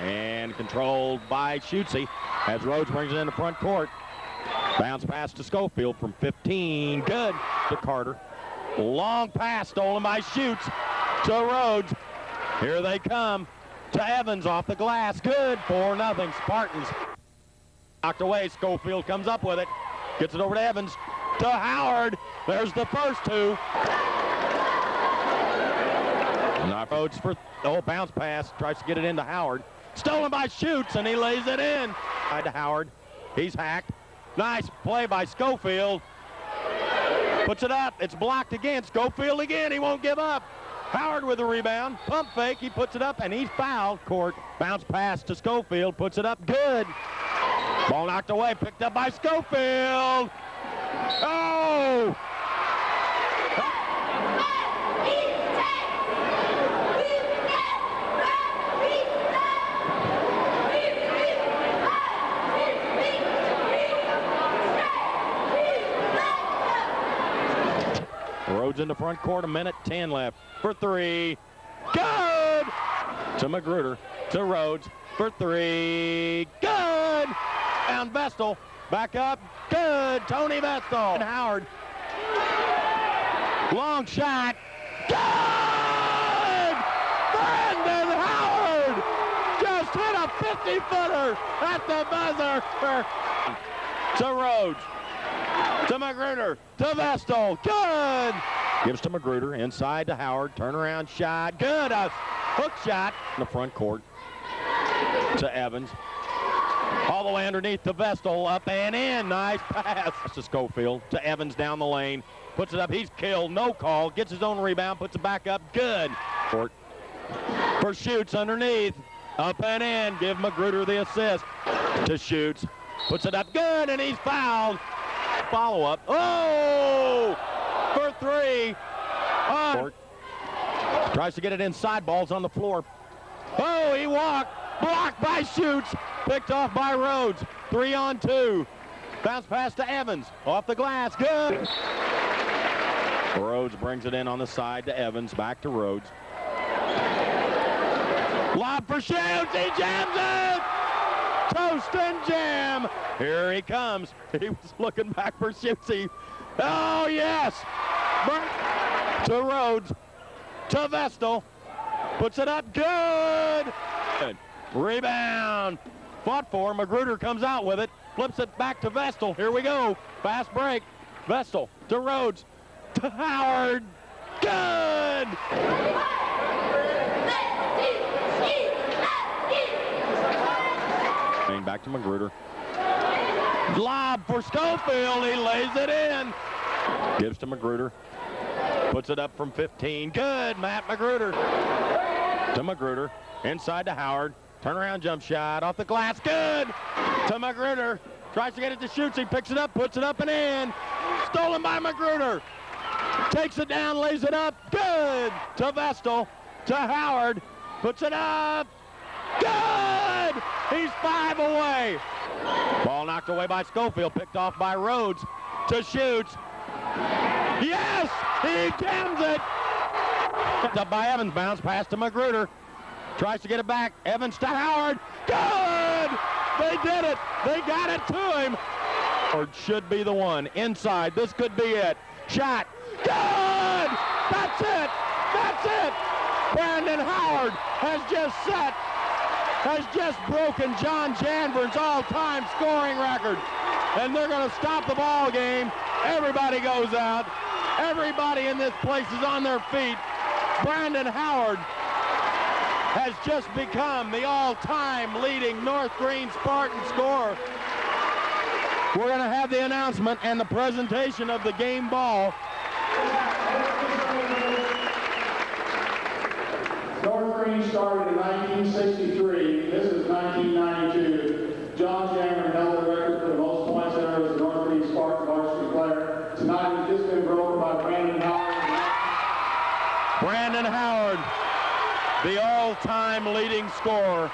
and controlled by Schutze as Rhodes brings it in the front court. Bounce pass to Schofield from 15. Good to Carter. Long pass stolen by Schutz to Rhodes. Here they come to Evans off the glass. Good for nothing. Spartans knocked away. Schofield comes up with it. Gets it over to Evans. To Howard. There's the first two. Knock Rhodes for the oh bounce pass. Tries to get it into Howard. Stolen by Schutz and he lays it in. To Howard. He's hacked. Nice play by Schofield. Puts it up. It's blocked again. Schofield again. He won't give up. Howard with the rebound. Pump fake. He puts it up, and he's fouled. Court. Bounce pass to Schofield. Puts it up. Good. Ball knocked away. Picked up by Schofield. Oh! Rhodes in the front court, a minute 10 left for three. Good! To Magruder, to Rhodes for three. Good! And Vestal back up. Good! Tony Vestal. And Howard. Long shot. Good! Brandon Howard just hit a 50-footer at the buzzer. To Rhodes to Magruder, to Vestal, good! Gives to Magruder, inside to Howard, turnaround shot, good! A hook shot in the front court to Evans. All the way underneath the Vestal, up and in, nice pass to Schofield, to Evans down the lane, puts it up, he's killed, no call, gets his own rebound, puts it back up, good! Court for Schutz underneath, up and in, give Magruder the assist to Schutz, puts it up, good, and he's fouled follow-up. Oh! For three. Tries to get it inside. Ball's on the floor. Oh, he walked. Blocked by Schutz. Picked off by Rhodes. Three on two. Bounce pass to Evans. Off the glass. Good. Rhodes brings it in on the side to Evans. Back to Rhodes. Lob for Schutz. He jams it. Toast and jam. Here he comes. He was looking back for Schutze. Oh, yes. To Rhodes. To Vestal. Puts it up. Good. Good. Rebound. Fought for. Magruder comes out with it. Flips it back to Vestal. Here we go. Fast break. Vestal to Rhodes. To Howard. Good. Back to Magruder. Lob for Schofield. He lays it in. Gives to Magruder. Puts it up from 15. Good, Matt Magruder. To Magruder. Inside to Howard. Turnaround jump shot off the glass. Good. To Magruder. Tries to get it to Schutz. He picks it up, puts it up and in. Stolen by Magruder. Takes it down, lays it up. Good. To Vestal. To Howard. Puts it up. Good! He's five away. Ball knocked away by Schofield, picked off by Rhodes to Schutz. Yes! He jams it! Picked up by Evans, bounce pass to Magruder. Tries to get it back. Evans to Howard. Good! They did it. They got it to him. Or should be the one. Inside. This could be it. Shot. Good! That's it! That's it! Brandon Howard has just set has just broken John Janvern's all-time scoring record. And they're going to stop the ball game. Everybody goes out. Everybody in this place is on their feet. Brandon Howard has just become the all-time leading North Greene Spartan scorer. We're going to have the announcement and the presentation of the game ball. North started in 1963. This is 1992. John Janvern held the record for the most points ever as a North Greene Spartan varsity player. Tonight has just been broken by Brandon Howard. Brandon Howard, the all-time leading scorer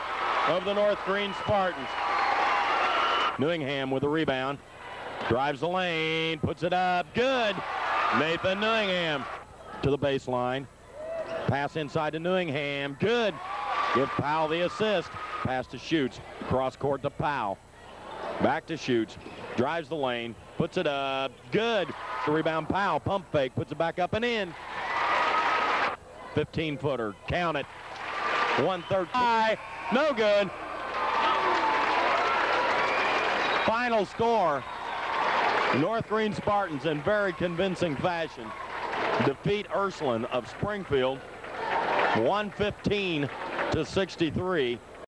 of the North Greene Spartans. Newingham with a rebound. Drives the lane, puts it up. Good. Nathan Newingham to the baseline. Pass inside to Newingham. Good. Give Powell the assist. Pass to Shoots. Cross court to Powell. Back to Shoots. Drives the lane. Puts it up. Good. The rebound Powell. Pump fake. Puts it back up and in. 15 footer. Count it. 113. High. No good. Final score. North Greene Spartans in very convincing fashion defeat Ursuline of Springfield 115 to 63